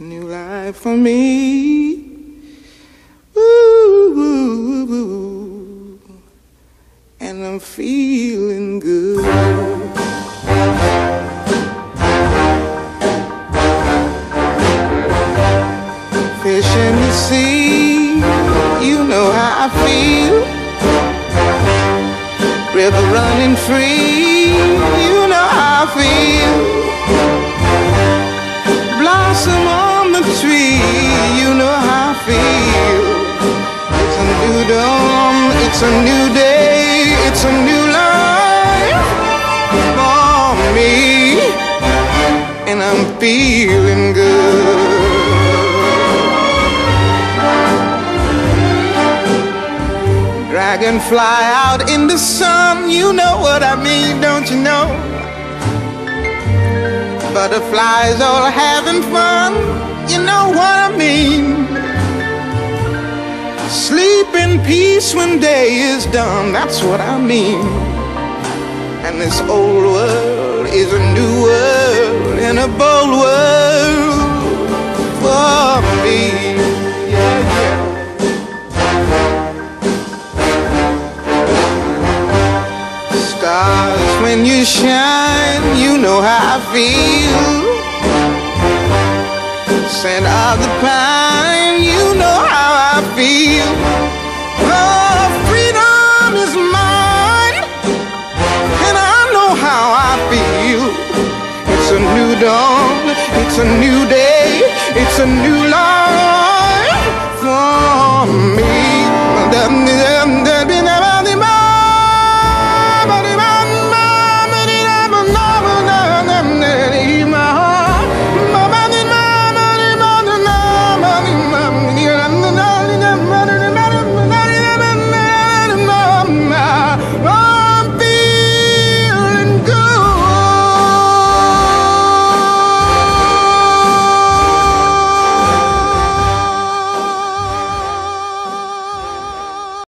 New life for me. Woo, woo, woo, And I'm feeling good. Fish in the sea, you know how I feel river running free. You know how I feel. Feel. It's a new dawn. It's a new day. It's a new life for me. And I'm feeling good. Dragonfly out in the sun, you know what I mean, don't you know? Butterflies all having fun, Sleep in peace when day is done, that's what I mean. And this old world is a new world and a bold world for me. Stars when you shine, you know how I feel. Scent of the pine, you know how I feel. It's a new day, it's a new life for me.